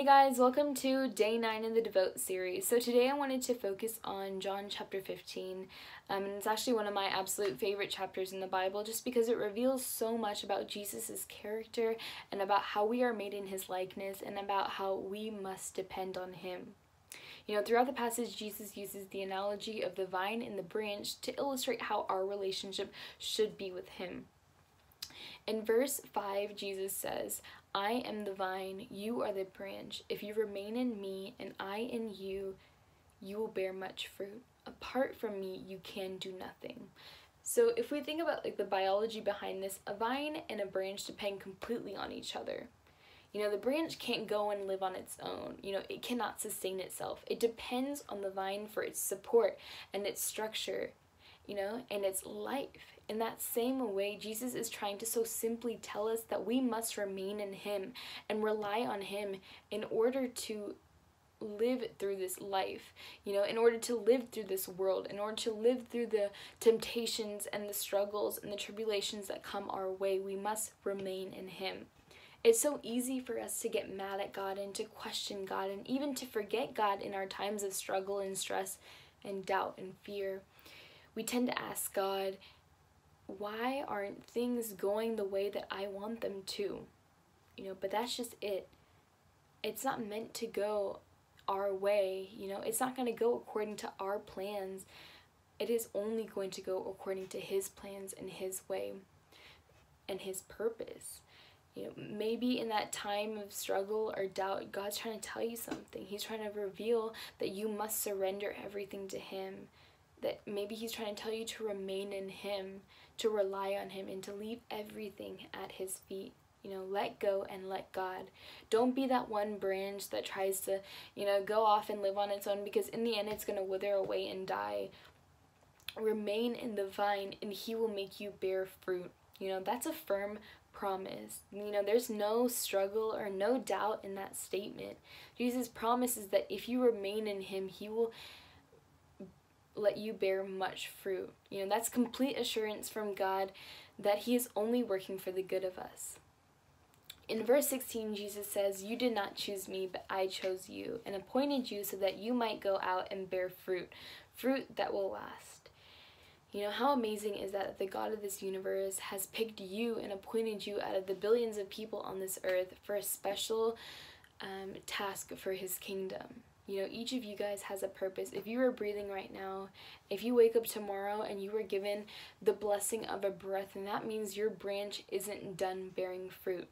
Hey guys, welcome to day 9 in the Devote series. So today I wanted to focus on John chapter 15. Um, and it's actually one of my absolute favorite chapters in the Bible just because it reveals so much about Jesus' character and about how we are made in his likeness and about how we must depend on him. You know, throughout the passage, Jesus uses the analogy of the vine and the branch to illustrate how our relationship should be with him. In verse 5, Jesus says, I am the vine, you are the branch. If you remain in me and I in you, you will bear much fruit. Apart from me, you can do nothing. So if we think about like the biology behind this, a vine and a branch depend completely on each other. You know, the branch can't go and live on its own. You know, it cannot sustain itself. It depends on the vine for its support and its structure, you know, and its life. In that same way, Jesus is trying to so simply tell us that we must remain in Him and rely on Him in order to live through this life, you know, in order to live through this world, in order to live through the temptations and the struggles and the tribulations that come our way, we must remain in Him. It's so easy for us to get mad at God and to question God and even to forget God in our times of struggle and stress and doubt and fear. We tend to ask God, why aren't things going the way that I want them to? You know, but that's just it. It's not meant to go our way, you know, it's not going to go according to our plans. It is only going to go according to His plans and His way and His purpose. You know, maybe in that time of struggle or doubt, God's trying to tell you something. He's trying to reveal that you must surrender everything to Him. That maybe He's trying to tell you to remain in Him to rely on Him and to leave everything at His feet. You know, let go and let God. Don't be that one branch that tries to, you know, go off and live on its own because in the end it's going to wither away and die. Remain in the vine and He will make you bear fruit. You know, that's a firm promise. You know, there's no struggle or no doubt in that statement. Jesus promises that if you remain in Him, He will let you bear much fruit. You know, that's complete assurance from God that He is only working for the good of us. In verse 16, Jesus says, You did not choose me, but I chose you and appointed you so that you might go out and bear fruit, fruit that will last. You know, how amazing is that the God of this universe has picked you and appointed you out of the billions of people on this earth for a special um, task for His kingdom. You know, each of you guys has a purpose. If you are breathing right now, if you wake up tomorrow and you were given the blessing of a breath, and that means your branch isn't done bearing fruit.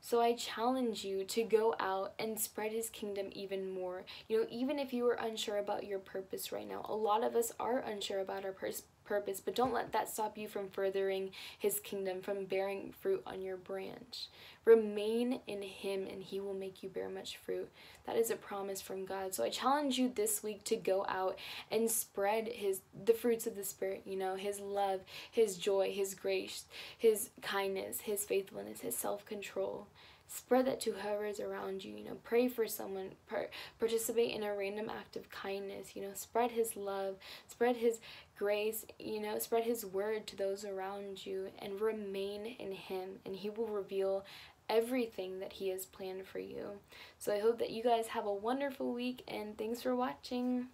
So I challenge you to go out and spread his kingdom even more. You know, even if you are unsure about your purpose right now, a lot of us are unsure about our purpose purpose, but don't let that stop you from furthering his kingdom, from bearing fruit on your branch. Remain in him and he will make you bear much fruit. That is a promise from God. So I challenge you this week to go out and spread his the fruits of the spirit, you know, his love, his joy, his grace, his kindness, his faithfulness, his self-control spread that to whoever is around you you know pray for someone par- participate in a random act of kindness you know spread his love spread his grace you know spread his word to those around you and remain in him and he will reveal everything that he has planned for you. So i hope that you guys have a wonderful week and thanks for watching